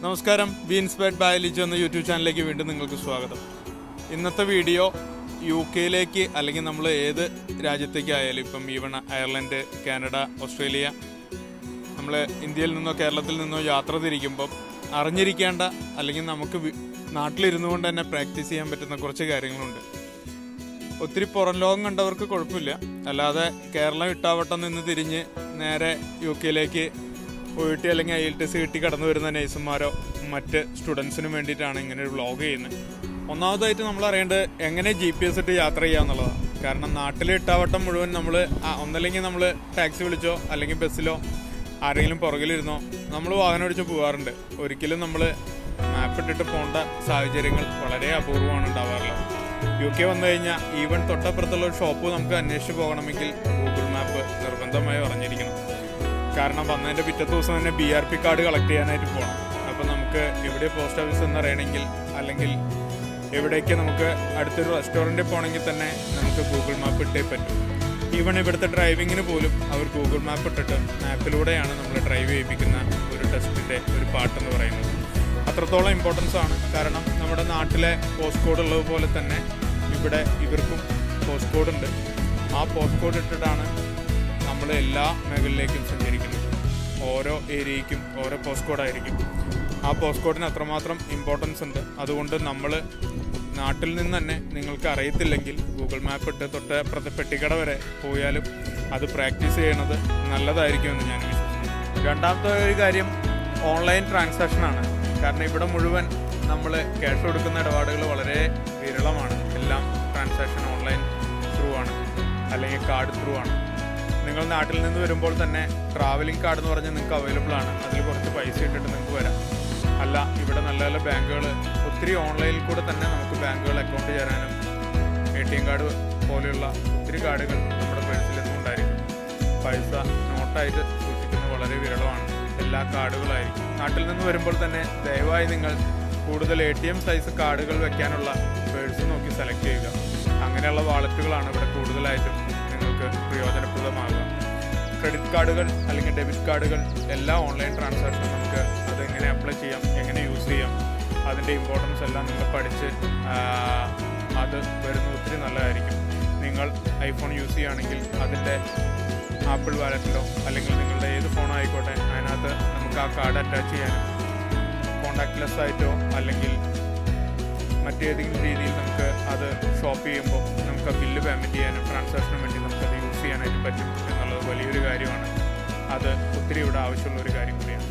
നമസ്കാരം. Be inspired by എന്ന YouTube ചാനലിലേക്ക് വീണ്ടും നിങ്ങൾക്ക് സ്വാഗതം. ഇന്നത്തെ വീഡിയോ യു കെയിലേക്ക് അല്ലെങ്കിൽ നമ്മൾ ഏത് രാജ്യത്തേക്കായാലും ഇപ്പം ഈവൺ അയർലൻഡ് കാനഡ ഓസ്ട്രേലിയ നമ്മൾ ഇന്ത്യയിൽ നിന്നോ കേരളത്തിൽ നിന്നോ യാത്ര തിരിക്കുമ്പം അറിഞ്ഞിരിക്കേണ്ട അല്ലെങ്കിൽ നമുക്ക് നാട്ടിലിരുന്നു കൊണ്ട് തന്നെ പ്രാക്ടീസ് ചെയ്യാൻ പറ്റുന്ന കുറച്ച് കാര്യങ്ങളുണ്ട്. ഒത്തിരി പുറം ലോകം കണ്ടവർക്ക് കുഴപ്പമില്ല. അല്ലാതെ കേരളം ഇട്ടാവട്ടം നിന്ന് തിരിഞ്ഞ് നേരെ യു കെയിലേക്ക് പോയിട്ട് അല്ലെങ്കിൽ ഐ എൽ ടി സി കിട്ടി കടന്നു വരുന്ന നേഴ്സുമാരോ മറ്റ് സ്റ്റുഡൻസിനും വേണ്ടിയിട്ടാണ് ഇങ്ങനെ ഒരു വ്ളോഗ് ചെയ്യുന്നത്. ഒന്നാമതായിട്ട് നമ്മൾ അറിയേണ്ടത് എങ്ങനെ ജി പി എസ് ഇട്ട് യാത്ര ചെയ്യുക എന്നുള്ളതാണ്. കാരണം നാട്ടിലെ ഇട്ടാവട്ടം മുഴുവൻ നമ്മൾ ഒന്നല്ലെങ്കിൽ നമ്മൾ ടാക്സി വിളിച്ചോ അല്ലെങ്കിൽ ബസ്സിലോ ആരെങ്കിലും പുറകിലിരുന്നോ നമ്മൾ വാഹനം ഓടിച്ച് പോകാറുണ്ട്. ഒരിക്കലും നമ്മൾ മാപ്പ് ഇട്ടിട്ട് പോകേണ്ട സാഹചര്യങ്ങൾ വളരെ അപൂർവമാണ് ഉണ്ടാവാറുള്ളത്. യു കെ വന്നു കഴിഞ്ഞാൽ ഈവൻ തൊട്ടപ്പുറത്തുള്ള ഒരു ഷോപ്പ് നമുക്ക് അന്വേഷിച്ച് പോകണമെങ്കിൽ ഗൂഗിൾ മാപ്പ് നിർബന്ധമായി പറഞ്ഞിരിക്കണം. കാരണം വന്നതിന്റെ പിറ്റത്തെ ദിവസം തന്നെ B R P card collect ചെയ്യാനായിട്ട് പോകണം അപ്പോൾ നമുക്ക് എവിടെ പോസ്റ്റ് ഓഫീസ് എന്ന് അറിയണമെങ്കിൽ അല്ലെങ്കിൽ എവിടേക്ക് നമുക്ക് അടുത്തൊരു റെസ്റ്റോറന്റിൽ പോകണമെങ്കിൽ തന്നെ നമുക്ക് ഗൂഗിൾ മാപ്പ് ഇട്ടേ പറ്റും. ഈവൺ ഇവിടുത്തെ ഡ്രൈവിങ്ങിന് പോലും അവർ ഗൂഗിൾ മാപ്പ് ഇട്ടിട്ട് മാപ്പിലൂടെയാണ് നമ്മൾ ഡ്രൈവ് ചെയ്യിപ്പിക്കുന്ന ഒരു ടെസ്റ്റിന്റെ ഒരു പാട്ടെന്ന് പറയുന്നത്. അത്രത്തോളം ഇമ്പോർട്ടൻസ് ആണ്. കാരണം നമ്മുടെ നാട്ടിലെ പോസ്റ്റ് കോഡ് ഉള്ളതുപോലെ തന്നെ ഇവിടെ ഇവർക്കും പോസ്റ്റ് കോഡ് ഉണ്ട്. ആ പോസ്റ്റ് കോഡ് ഇട്ടിട്ടാണ് നമ്മൾ എല്ലാ മേഖലയിലേക്കും സഞ്ചരിക്കുന്നത് ഓരോ ഏരിയയ്ക്കും ഓരോ പോസ്റ്റ് കോഡായിരിക്കും ആ പോസ്റ്റ് കോഡിന് അത്രമാത്രം ഇമ്പോർട്ടൻസ് ഉണ്ട്. അതുകൊണ്ട് നമ്മൾ നാട്ടിൽ നിന്ന് തന്നെ നിങ്ങൾക്ക് അറിയത്തില്ലെങ്കിൽ ഗൂഗിൾ മാപ്പ് ഇട്ട് തൊട്ട് പ്രത് പെട്ടിക്കട വരെ പോയാലും അത് പ്രാക്ടീസ് ചെയ്യണത് നല്ലതായിരിക്കുമെന്ന് ഞാൻ വിശ്വസിക്കുന്നു. രണ്ടാമത്തെ ഒരു കാര്യം ഓൺലൈൻ ട്രാൻസാക്ഷനാണ് കാരണം ഇവിടെ മുഴുവൻ നമ്മൾ ക്യാഷ് കൊടുക്കുന്ന ഇടപാടുകൾ വളരെ വിരളമാണ്. എല്ലാം ട്രാൻസാക്ഷൻ ഓൺലൈൻ ത്രൂ ആണ്. അല്ലെങ്കിൽ കാർഡ് ത്രൂ ആണ്. നിങ്ങൾ നാട്ടിൽ നിന്ന് വരുമ്പോൾ തന്നെ ട്രാവലിംഗ് കാർഡ് എന്ന് പറഞ്ഞാൽ നിങ്ങൾക്ക് അവൈലബിൾ ആണ്. അതിൽ കുറച്ച് പൈസ ഇട്ടിട്ട് നിങ്ങൾക്ക് വരാം. അല്ല ഇവിടെ നല്ല നല്ല ബാങ്കുകൾ ഒത്തിരി ഓൺലൈനിൽ കൂടെ തന്നെ നമുക്ക് ബാങ്കുകൾ അക്കൗണ്ട് ചേരാനും എ ടി എം കാർഡ് പോലെയുള്ള ഒത്തിരി കാർഡുകൾ നമ്മുടെ പേഴ്സിൽ എന്നും ഉണ്ടായിരിക്കും. പൈസ നോട്ടായിട്ട് സൂക്ഷിക്കുന്നത് വളരെ വിരളമാണ്. എല്ലാ കാർഡുകളായിരിക്കും. നാട്ടിൽ നിന്ന് വരുമ്പോൾ തന്നെ ദയവായി നിങ്ങൾ കൂടുതൽ എ ടി എം സൈസ് കാർഡുകൾ വെക്കാനുള്ള പേഴ്സ് നോക്കി സെലക്ട് ചെയ്യുക. അങ്ങനെയുള്ള വാളറ്റുകളാണ് ഇവിടെ കൂടുതലായിട്ടും പ്രയോജനപ്രദമാകുക. ക്രെഡിറ്റ് കാർഡുകൾ അല്ലെങ്കിൽ ഡെബിറ്റ് കാർഡുകൾ എല്ലാ ഓൺലൈൻ ട്രാൻസാക്ഷനും നമുക്ക് അത് എങ്ങനെ അപ്ലൈ ചെയ്യാം എങ്ങനെ യൂസ് ചെയ്യാം അതിന്റെ ഇമ്പോർട്ടൻസ് എല്ലാം നിങ്ങൾ പഠിച്ച് അത് വരുന്നത് ഒത്തിരി നല്ലതായിരിക്കും. നിങ്ങൾ ഐഫോൺ യൂസ് ചെയ്യുകയാണെങ്കിൽ അതിന്റെ ആപ്പിൾ വാലറ്റിലോ അല്ലെങ്കിൽ നിങ്ങളുടെ ഏത് ഫോൺ ആയിക്കോട്ടെ അതിനകത്ത് നമുക്ക് ആ കാർഡ് അറ്റാച്ച് ചെയ്യാനും കോണ്ടാക്ട്ലെസ് ആയിട്ടോ അല്ലെങ്കിൽ മറ്റേതെങ്കിലും രീതിയിൽ നമുക്ക് അത് ഷോപ്പ് ചെയ്യുമ്പോൾ നമുക്ക് ബില്ല് പേയ്മെന്റ് ചെയ്യാനും ട്രാൻസാക്ഷന് വേണ്ടി നമുക്കത് യൂസ് ചെയ്യാനായിട്ട് പറ്റും എന്നുള്ളത് വലിയൊരു കാര്യമാണ്. അത് ഒത്തിരി ഇവിടെ ആവശ്യമുള്ള ഒരു കാര്യം കൂടിയാണ്.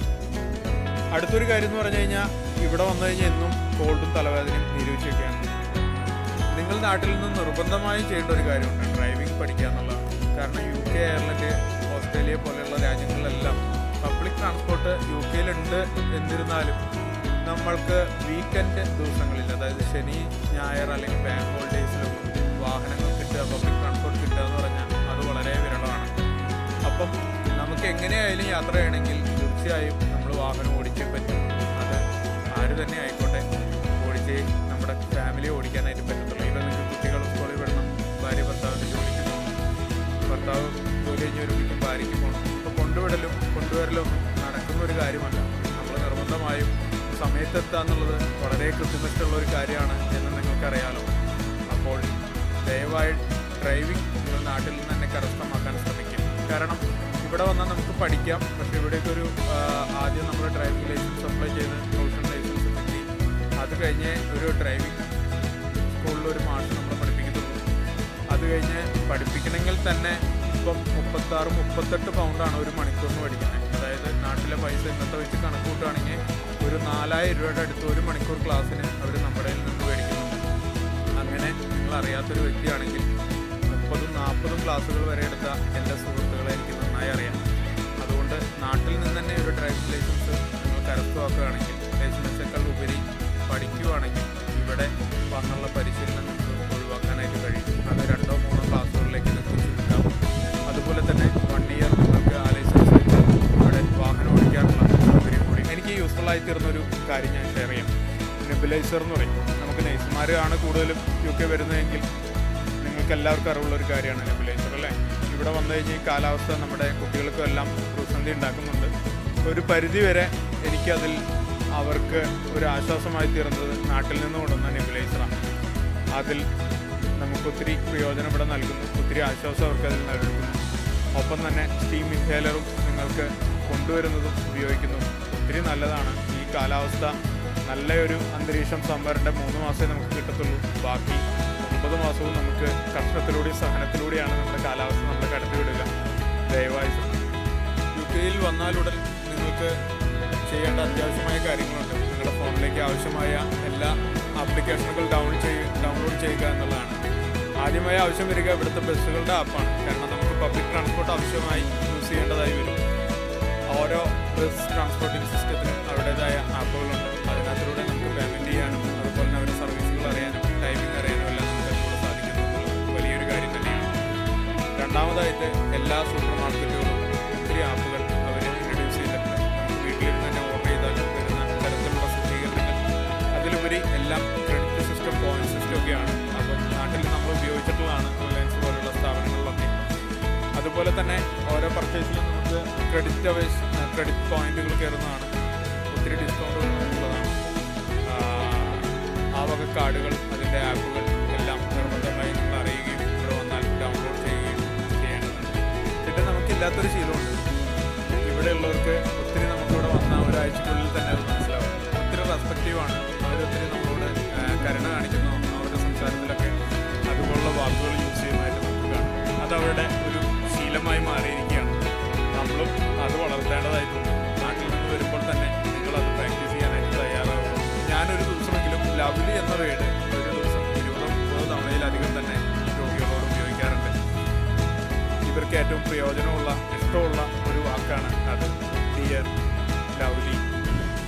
അടുത്തൊരു കാര്യം എന്ന് പറഞ്ഞു കഴിഞ്ഞാൽ ഇവിടെ വന്നു കഴിഞ്ഞാൽ എന്നും കോൾഡും തലവേദനയും നിരൂപിച്ചൊക്കെയാണ് നിങ്ങൾ നാട്ടിൽ നിന്ന് നിർബന്ധമായും ചെയ്യേണ്ട ഒരു കാര്യമുണ്ട് ഡ്രൈവിംഗ് പഠിക്കുക എന്നുള്ളതാണ്. കാരണം യു കെ അയർലൻഡ് ഓസ്ട്രേലിയ പോലെയുള്ള രാജ്യങ്ങളിലെല്ലാം പബ്ലിക് ട്രാൻസ്പോർട്ട് യു കെയിലുണ്ട് എന്നിരുന്നാലും നമ്മൾക്ക് വീക്കെൻഡ് ദിവസങ്ങളിൽ അതായത് ശനി ഞായർ അല്ലെങ്കിൽ ബാങ്ക് ഹോളിഡേയ്സിലൊന്നും വാഹനങ്ങൾ കിട്ടുക പബ്ലിക് ട്രാൻസ്പോർട്ട് കിട്ടുക എന്ന് പറഞ്ഞാൽ അത് വളരെ വിരളമാണ്. അപ്പം നമുക്ക് എങ്ങനെയായാലും യാത്ര ചെയ്യണമെങ്കിൽ തീർച്ചയായും നമ്മൾ വാഹനം ഓടിച്ചേ പറ്റും. അത് ആര് തന്നെ ആയിക്കോട്ടെ ഓടിച്ചേ നമ്മുടെ ഫാമിലി ഓടിക്കാനായിട്ട് പറ്റത്തുള്ളൂ. ഇപ്പം നിങ്ങൾക്ക് കുട്ടികൾ സ്കൂളിൽ വിടണം ഭാര്യ ഭർത്താവിന്റെ ജോലിക്ക് ഭർത്താവ് ജോലി കഴിഞ്ഞ് വരുമ്പോഴേക്കും ഭാര്യയ്ക്ക് പോകണം. അപ്പോൾ കൊണ്ടുവിടലും കൊണ്ടുവരലും നടക്കുന്ന ഒരു കാര്യമല്ല. നമ്മൾ നിർബന്ധമായും സമയത്തെത്താന്നുള്ളത് വളരെ കൃത്യനിഷ്ഠമുള്ള ഒരു കാര്യമാണ് എന്ന് നിങ്ങൾക്കറിയാലോ. അപ്പോൾ ദയവായി ഡ്രൈവിംഗ് നിങ്ങൾ നാട്ടിൽ നിന്ന് തന്നെ കരസ്ഥമാക്കാൻ ശ്രമിക്കും. കാരണം ഇവിടെ വന്നാൽ നമുക്ക് പഠിക്കാം. പക്ഷേ ഇവിടേക്ക് ഒരു ആദ്യം നമ്മൾ ഡ്രൈവിംഗ് ലൈസൻസ് അപ്ലൈ ചെയ്ത് പ്രൊഫഷണൽ ലൈസൻസ് കിട്ടി. അത് കഴിഞ്ഞ് ഒരു ഡ്രൈവിംഗ് സ്കൂളിൽ ഒരു നമ്മൾ പഠിപ്പിക്കുന്നുള്ളൂ അത് കഴിഞ്ഞ് പഠിപ്പിക്കണമെങ്കിൽ തന്നെ ഇപ്പം മുപ്പത്താറ് മുപ്പത്തെട്ട് പൗണ്ടാണ് ഒരു മണിക്കൂറിന് പഠിക്കുന്നത്. അതായത് നാട്ടിലെ പൈസ ഇന്നത്തെ വെച്ച് കണക്ക് കൂട്ടുകയാണെങ്കിൽ ഒരു നാലായിരം രൂപയുടെ അടുത്ത് ഒരു മണിക്കൂർ ക്ലാസ്സിന് അവർ നമ്മുടെ നിന്ന് മേടിക്കുന്നുണ്ട്. അങ്ങനെ അറിയാത്തൊരു വ്യക്തിയാണെങ്കിൽ മുപ്പതും നാൽപ്പതും ക്ലാസ്സുകൾ വരെ എടുത്ത എന്റെ സുഹൃത്തുക്കളെ എനിക്ക് നന്നായി അറിയാം. അതുകൊണ്ട് നാട്ടിൽ നിന്ന് തന്നെ ഒരു ഡ്രൈവിംഗ് ലൈസൻസ് നിങ്ങൾ കരസ്ഥമാക്കുകയാണെങ്കിൽ ലൈസൻസേക്കാൾ ഉപരി പഠിക്കുകയാണെങ്കിൽ ഇവിടെ വന്നുള്ള പരിശീലനം ഒഴിവാക്കാനായിട്ട് കഴിയും. അത് രണ്ടോ മൂന്നോ ക്ലാസ്സുകളിലേക്ക് നിങ്ങൾക്ക് ചുരുക്കാം അതുപോലെ തന്നെ വൺ ഇയർ നിങ്ങൾക്ക് ആ ലൈസൻസ് ഇവിടെ വാഹനം ഓടിക്കാനുള്ള സൗകര്യം കൂടി. എനിക്ക് യൂസ്ഫുൾ ആയി തീർന്നൊരു കാര്യം ഞാൻ ഷെയർ ചെയ്യാം. നെബുലൈസർ എന്ന് പറയും. നമുക്ക് നേഴ്സുമാരാണ് കൂടുതലും യു കെ വരുന്നതെങ്കിൽ നിങ്ങൾക്ക് എല്ലാവർക്കും അറിവുള്ള ഒരു കാര്യമാണ് നെബുലൈസർ അല്ലേ? ഇവിടെ വന്നു കഴിഞ്ഞാൽ ഈ കാലാവസ്ഥ നമ്മുടെ കുട്ടികൾക്കും എല്ലാം പ്രതിസന്ധി ഉണ്ടാക്കുന്നുണ്ട്. ഒരു പരിധി വരെ എനിക്കതിൽ അവർക്ക് ഒരു ആശ്വാസമായി തീർന്നത് നാട്ടിൽ നിന്ന് കൊണ്ടുവന്ന നെബുലൈസറാണ് അതിൽ നമുക്ക് ഒത്തിരി ഇവിടെ നൽകുന്നു. ഒത്തിരി ആശ്വാസം അവർക്ക് അതിൽ നൽകുന്നു. ഒപ്പം തന്നെ സ്റ്റീം ഇൻഹേലറും നിങ്ങൾക്ക് കൊണ്ടുവരുന്നതും ഉപയോഗിക്കുന്നതും ഒത്തിരി നല്ലതാണ് ഈ കാലാവസ്ഥ നല്ലൊരു അന്തരീക്ഷം സമ്മറിന്റെ മൂന്ന് മാസമേ നമുക്ക് കിട്ടത്തുള്ളൂ. ബാക്കി ഒമ്പത് മാസവും നമുക്ക് കഷ്ടത്തിലൂടെയും സഹനത്തിലൂടെയാണ് നമ്മുടെ കാലാവസ്ഥ നമ്മൾ കടത്തിവിടുക ദയവായി. യു കെയിൽ വന്നാലുടൻ നിങ്ങൾക്ക് ചെയ്യേണ്ട അത്യാവശ്യമായ കാര്യങ്ങളുണ്ട്. നിങ്ങളുടെ ഫോണിലേക്ക് ആവശ്യമായ എല്ലാ ആപ്ലിക്കേഷനുകൾ ഡൗൺലോഡ് ചെയ്യുക ഡൗൺലോഡ് ചെയ്യുക എന്നുള്ളതാണ്. ആദ്യമായി ആവശ്യം വരിക ഇവിടുത്തെ ബസ്സുകളുടെ ആപ്പാണ്. കാരണം നമുക്ക് പബ്ലിക് ട്രാൻസ്പോർട്ട് ആവശ്യമായി യൂസ് ചെയ്യേണ്ടതായി വരും. ഓരോ ബസ് ട്രാൻസ്പോർട്ടിംഗ് സിസ്റ്റത്തിനും അവരുടേതായ ആപ്പുകളുണ്ട്. എല്ലാ സൂപ്പർ മാർക്കറ്റുകളും ഒത്തിരി ആപ്പുകൾ അവർ ഇൻട്രൊഡ്യൂസ് ചെയ്തിട്ടുണ്ട്. നമുക്ക് വീട്ടിലിരുന്ന് തന്നെ ഓർഡർ ചെയ്താൽ വരുന്ന തരത്തിലുള്ള സജ്ജീകരണങ്ങൾ അതിലുപരി എല്ലാം ക്രെഡിറ്റ് സിസ്റ്റം പോയിന്റ് സിസ്റ്റം ഒക്കെയാണ്. അപ്പം നാട്ടിൽ നമ്മൾ ഉപയോഗിച്ചിട്ടുള്ളതാണ് റിലയൻസ് പോലുള്ള സ്ഥാപനങ്ങളിലൊക്കെ. അതുപോലെ തന്നെ ഓരോ പർച്ചേസിലും നമുക്ക് ക്രെഡിറ്റ് അവേഴ്സ് ക്രെഡിറ്റ് പോയിന്റുകൾ കയറുന്നതാണ്. ഒത്തിരി ഡിസ്കൗണ്ടുകൾ ഉള്ളതാണ്. ആ വക കാർഡുകൾ അതിന്റെ ആപ്പുകൾ നമുക്കില്ലാത്തൊരു ശീലമുണ്ട്. ഇവിടെയുള്ളവർക്ക് ഒത്തിരി നമുക്കിവിടെ വന്ന ഒരാഴ്ചക്കുള്ളിൽ തന്നെ അത് മനസ്സിലാവും. ഒത്തിരി റെസ്പെക്റ്റീവാണ് അവരൊത്തിരി നമ്മളോട് കരുണ കാണിക്കുന്നു. അവരുടെ സംസാരത്തിലൊക്കെ അതുപോലുള്ള വാക്കുകൾ യൂസ് ചെയ്യുന്നതായിട്ട് നമുക്ക് കാണാം. അതവരുടെ ഒരു ശീലമായി മാറിയിരിക്കുകയാണ്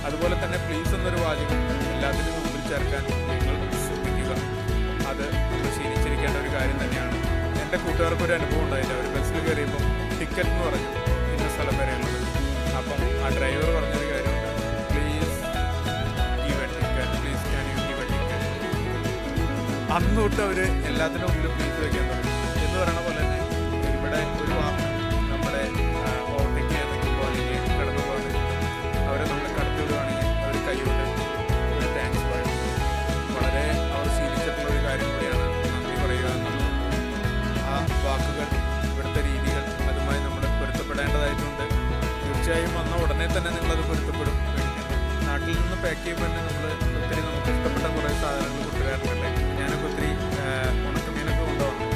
അതുപോലെ തന്നെ പ്ലീസ് എന്നൊരു വാചകം എല്ലാത്തിനും മുമ്പിൽ ചേർക്കാൻ നിങ്ങൾ ശ്രമിക്കുക അത് ശീലിച്ചിരിക്കേണ്ട ഒരു കാര്യം തന്നെയാണ്. എന്റെ കൂട്ടുകാർക്ക് ഒരു അനുഭവം ഉണ്ടായില്ല. ഒരു ബസ്സിൽ കയറിയപ്പോൾ ടിക്കറ്റ് എന്ന് പറഞ്ഞു ഇന്ന സ്ഥലം വരെയുള്ളത്. അപ്പം ആ ഡ്രൈവർ പറഞ്ഞൊരു കാര്യമുണ്ട്. പ്ലീസ് ഈ ticket please can you give a അന്ന് തൊട്ട് അവർ എല്ലാത്തിനും മുമ്പിൽ പ്ലീസ് വയ്ക്കാൻ തുടങ്ങി. എന്ന് പറയുന്ന പോലെ പാക്ക് ചെയ്യുമ്പോൾ തന്നെ നമ്മൾ ഒത്തിരി നമുക്ക് ഇഷ്ടപ്പെട്ട കുറേ സാധനങ്ങൾ കൊണ്ടുവരാറുണ്ടല്ലേ ഞാനൊക്കെ ഒത്തിരി ഉണക്ക ഉണക്കമീനൊക്കെ കൊണ്ടുപോകുന്നു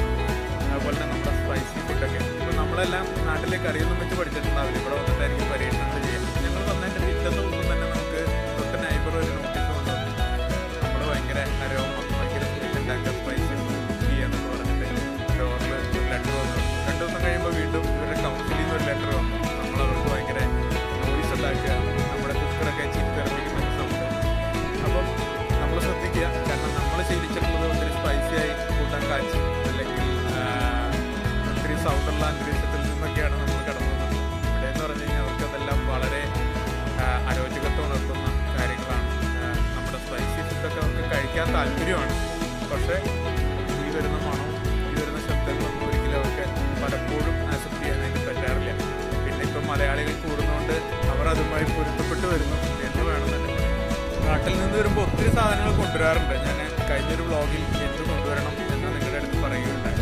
അതുപോലെ തന്നെ നമ്മുടെ സ്പൈസി ഫുഡൊക്കെ ഇപ്പം നമ്മളെല്ലാം നാട്ടിലേക്ക് കറിയൊന്നും വെച്ച് പഠിച്ചിട്ടുണ്ടാവില്ല. ഇവിടെ വന്നിട്ടായിരിക്കും പരീക്ഷണങ്ങൾ ചെയ്യാം ഞങ്ങൾ വന്നതിന്റെ പിറ്റത്തെ കഴിക്കാൻ താല്പര്യമാണ്. പക്ഷേ ഈ വരുന്ന മണവും ഈ വരുന്ന ശബ്ദങ്ങളൊന്നും ഒരിക്കലും അവർക്ക് പലപ്പോഴും ആക്സെപ്റ്റ് ചെയ്യാനായിട്ട് പറ്റാറില്ല. പിന്നെ ഇപ്പം മലയാളികൾ കൂടുന്നതുകൊണ്ട് അവർ അതുമായി പൊരുത്തപ്പെട്ട് വരുന്നു. എന്ന് വേണമെന്നല്ല നാട്ടിൽ നിന്ന് വരുമ്പോൾ ഒത്തിരി സാധനങ്ങൾ കൊണ്ടുവരാറുണ്ട്. ഞാൻ കഴിഞ്ഞൊരു വ്ളോഗിൽ എന്ത് കൊണ്ടുവരണം എന്ന് നിങ്ങളുടെ അടുത്ത് പറയുകയുണ്ടായി.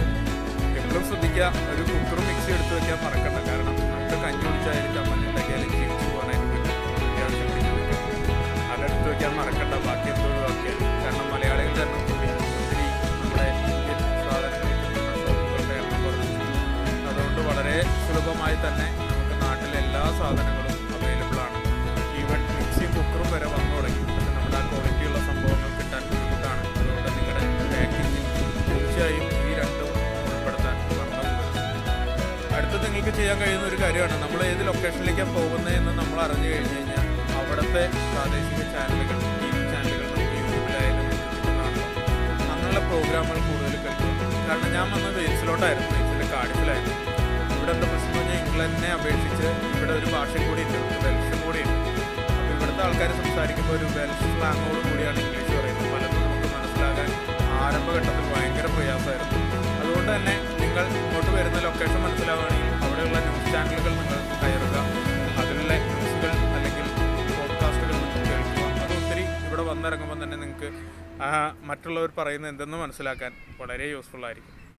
എപ്പോഴും ശ്രദ്ധിക്കുക ഒരു കുക്കറും മിക്സി എടുത്ത് വെക്കാൻ മറക്കണ്ട. കാരണം നമുക്ക് കഞ്ഞി കുടിച്ചായാലും ചമ്മന്തി ഉണ്ടാക്കിയാലും ജീവിച്ചു പോകാനായിട്ട് അതെടുത്ത് വെക്കാൻ മറക്കണ്ട. നമ്മുടെ അതുകൊണ്ട് വളരെ സുലഭമായി തന്നെ നമുക്ക് നാട്ടിലെ എല്ലാ സാധനങ്ങളും അവൈലബിൾ ആണ്. ഈവൻ മിക്സിയും കുക്കറും വരെ വന്നു തുടങ്ങി. പക്ഷെ നമ്മുടെ ആ ക്വാളിറ്റിയുള്ള സംഭവങ്ങൾ കിട്ടാൻ ബുദ്ധിമുട്ടാണ് അതുകൊണ്ട് നിങ്ങളുടെ പാക്കിങ്ങിൽ തീർച്ചയായും ഈ രണ്ടും ഉൾപ്പെടുത്താൻ മറന്നുപോകരുത് അടുത്ത് നിങ്ങൾക്ക് ചെയ്യാൻ കഴിയുന്ന ഒരു കാര്യമാണ്. നമ്മൾ ഏത് ലൊക്കേഷനിലേക്കാണ് പോകുന്നതെന്ന് നമ്മൾ അറിഞ്ഞു കഴിഞ്ഞു കഴിഞ്ഞാൽ അവിടുത്തെ പ്രാദേശിക ചാനലുകൾ അങ്ങനെയുള്ള പ്രോഗ്രാമുകൾ കൂടുതൽ കളിക്കും. കാരണം ഞാൻ വന്ന വെയിൽസിലോട്ടായിരുന്നു വെയിൽസിലെ കാർഡിഫിലായിരുന്നു. ഇവിടെ എന്താ പ്രശ്നം പറഞ്ഞാൽ ഇംഗ്ലണ്ടിനെ അപേക്ഷിച്ച് ഇവിടെ ഒരു ഭാഷയും കൂടി ഉണ്ട് വെൽഷും കൂടി ഉണ്ട്. അപ്പോൾ ഇവിടുത്തെ ആൾക്കാർ സംസാരിക്കുമ്പോൾ ഒരു വെൽഷ് സ്ലാങ്ങോട് കൂടിയാണ് ഇംഗ്ലീഷ് പറയുന്നത്. പലതും നമുക്ക് മനസ്സിലാകാൻ ആരംഭഘട്ടത്തിൽ ഭയങ്കര പ്രയാസമായിരുന്നു. അതുകൊണ്ട് തന്നെ നിങ്ങൾ ഇങ്ങോട്ട് വരുന്ന ലൊക്കേഷൻ മനസ്സിലാവുകയാണെങ്കിൽ അവിടെയുള്ള ന്യൂസ് ചാനലുകൾ നിങ്ങൾ കയറുക. അതിലുള്ള ന്യൂസുകൾ അല്ലെങ്കിൽ പോഡ്കാസ്റ്റുകൾ നിങ്ങൾ കേൾക്കുക. വന്നിറങ്ങുമ്പോൾ തന്നെ നിങ്ങൾക്ക് മറ്റുള്ളവർ പറയുന്നത് എന്തെന്ന് മനസ്സിലാക്കാൻ വളരെ യൂസ്ഫുൾ ആയിരിക്കും.